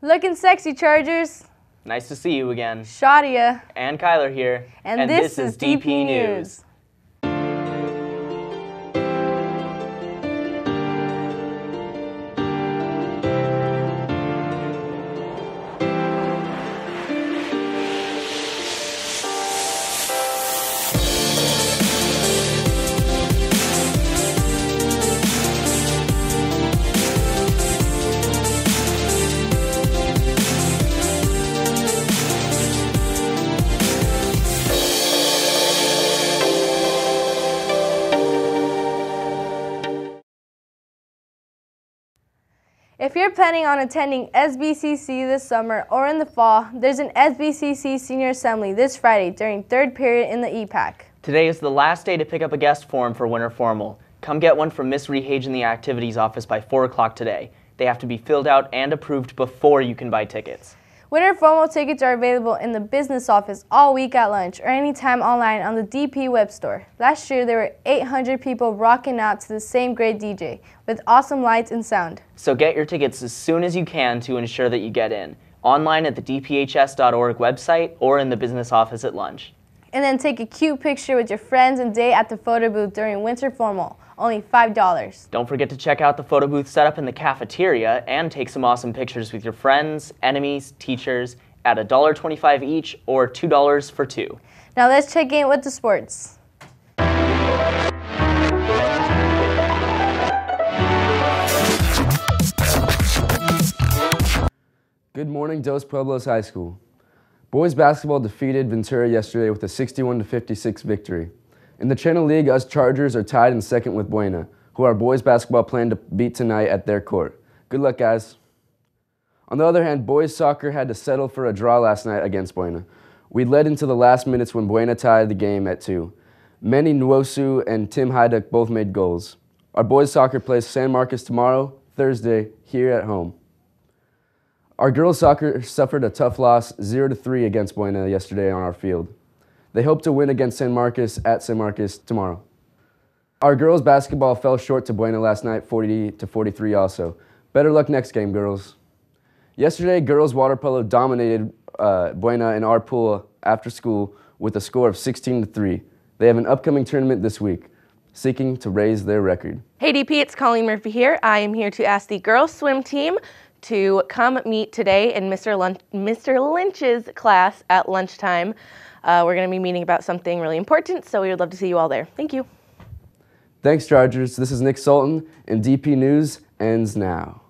Looking sexy, Chargers. Nice to see you again. Shadia. And Kyler here. And, this, is DP News. If you're planning on attending SBCC this summer or in the fall, there's an SBCC Senior Assembly this Friday during third period in the EPAC. Today is the last day to pick up a guest form for Winter Formal. Come get one from Miss Rehage in the Activities office by 4 o'clock today. They have to be filled out and approved before you can buy tickets. Winter Formal tickets are available in the business office all week at lunch or anytime online on the DP web store. Last year, there were 800 people rocking out to the same great DJ with awesome lights and sound. So get your tickets as soon as you can to ensure that you get in, online at the dphs.org website or in the business office at lunch. And then take a cute picture with your friends and date at the photo booth during Winter Formal only $5. Don't forget to check out the photo booth setup in the cafeteria and take some awesome pictures with your friends, enemies, teachers at $1.25 each or $2 for two. Now let's check in with the sports. Good morning, Dos Pueblos High School. Boys basketball defeated Ventura yesterday with a 61 56 victory. In the Channel League, us Chargers are tied in second with Buena, who our boys basketball plan to beat tonight at their court. Good luck, guys. On the other hand, boys soccer had to settle for a draw last night against Buena. We led into the last minutes when Buena tied the game at two. Manny Nwosu and Tim Hajduk both made goals. Our boys soccer plays San Marcos tomorrow, Thursday, here at home. Our girls soccer suffered a tough loss, 0-3 against Buena yesterday on our field. They hope to win against San Marcos at San Marcos tomorrow. Our girls basketball fell short to Buena last night, 40 to 43 also. Better luck next game, girls. Yesterday, girls water polo dominated uh, Buena in our pool after school with a score of 16 to 3. They have an upcoming tournament this week, seeking to raise their record. Hey DP, it's Colleen Murphy here. I am here to ask the girls swim team to come meet today in Mr. Mr. Lynch's class at lunchtime. Uh, we're going to be meeting about something really important, so we would love to see you all there. Thank you. Thanks, Chargers. This is Nick Sultan, and DP News ends now.